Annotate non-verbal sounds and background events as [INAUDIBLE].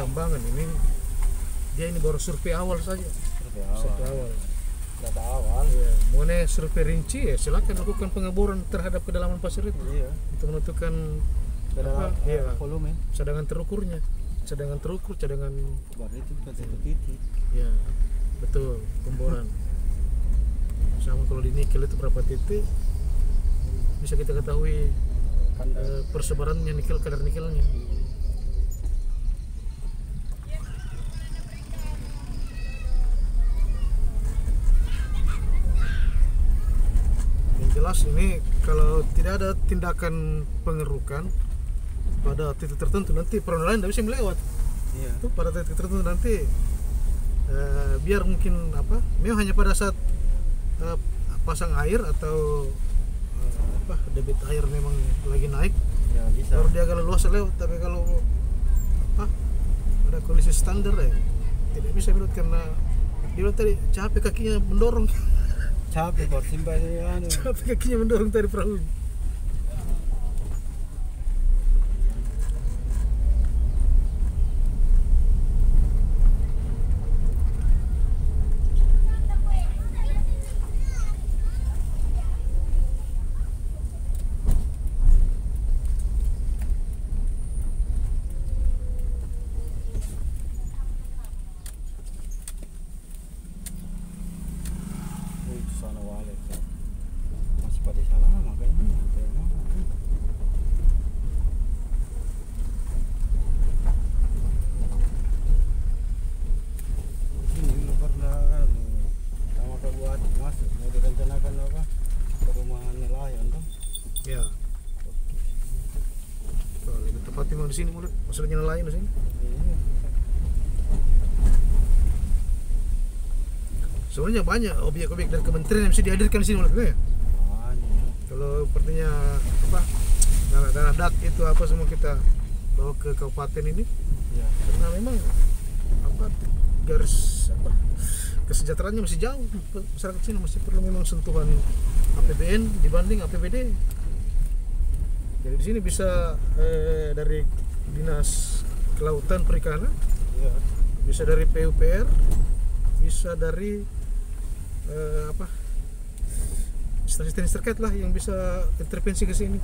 pertambangan ini dia ini baru survei awal saja Survei survei awal. awal Data awal. ya mengenai survei rinci ya silakan lakukan pengeboran terhadap kedalaman pasir itu Iya. untuk menentukan Apa? Iya. volume. cadangan terukurnya cadangan terukur cadangan Baru itu bukan satu titik. ya betul pemboran [LAUGHS] sama kalau di nikel itu berapa titik bisa kita ketahui Kandang. eh, persebarannya nikel kadar nikelnya jelas ini kalau tidak ada tindakan pengerukan pada titik tertentu nanti perahu lain tidak bisa melewat Iya. itu pada titik tertentu nanti eh, biar mungkin apa memang hanya pada saat eh, pasang air atau eh, apa debit air memang lagi naik Ya bisa. baru dia agak leluasa lewat tapi kalau apa ada kondisi standar ya tidak bisa lewat karena dia tadi capek kakinya mendorong [LAUGHS] Capek buat simpan anu. capek kakinya mendorong tadi perahu sana wale. Masih pada sana makanya. Tengok. Ini dulu pernah sama Kak buat masuk mau direncanakan apa perumahan nelayan tuh. ya Tuh, lebih tepatnya mau di sini mulut maksudnya nelayan di sini Iya. Sebenarnya banyak objek-objek dari kementerian yang bisa dihadirkan di sini ya Banyak. kalau sepertinya apa tanah-tanah dak itu apa semua kita bawa ke kabupaten ini Iya. karena memang apa garis apa kesejahteraannya masih jauh masyarakat sini masih perlu memang sentuhan APBN dibanding APBD jadi di sini bisa eh, dari dinas kelautan perikanan Iya. bisa dari PUPR bisa dari eh, apa instansi teknis terkait lah yang bisa intervensi ke sini